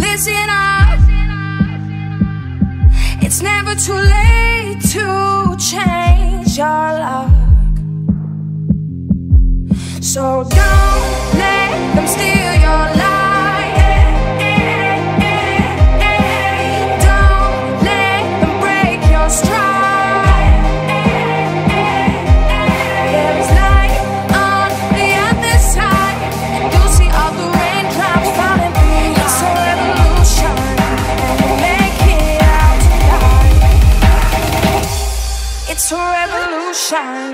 listen up. It's never too late to change your luck. So don't shine.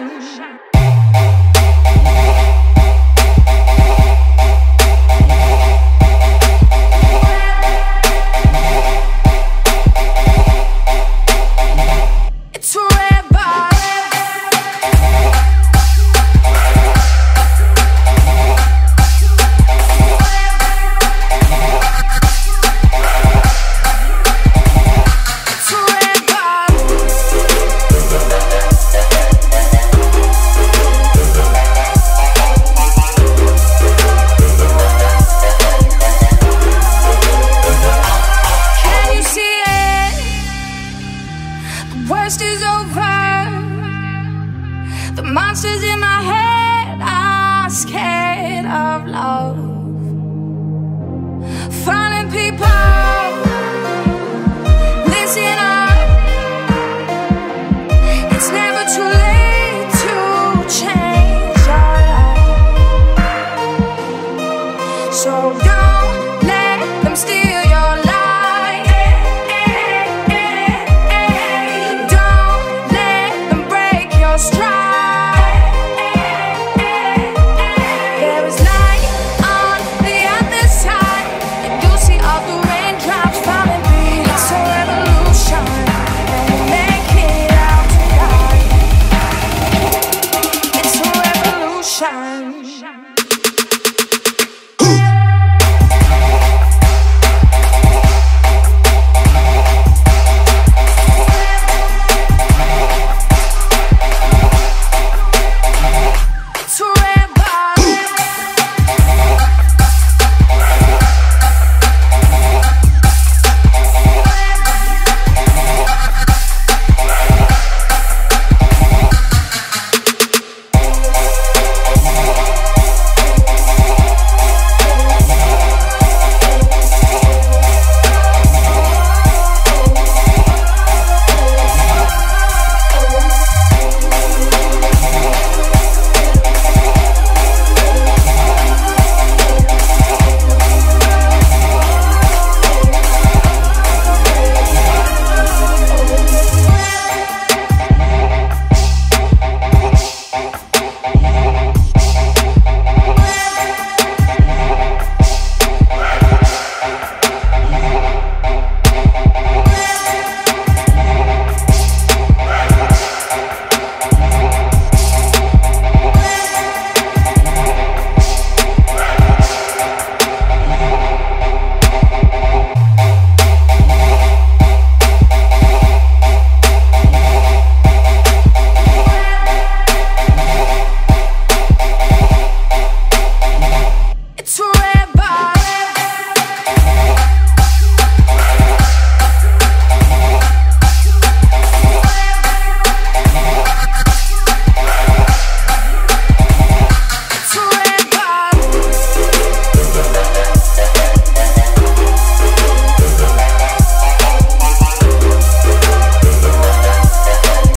my head are scared of love. Finding people Listen up It's never too late to change So shine.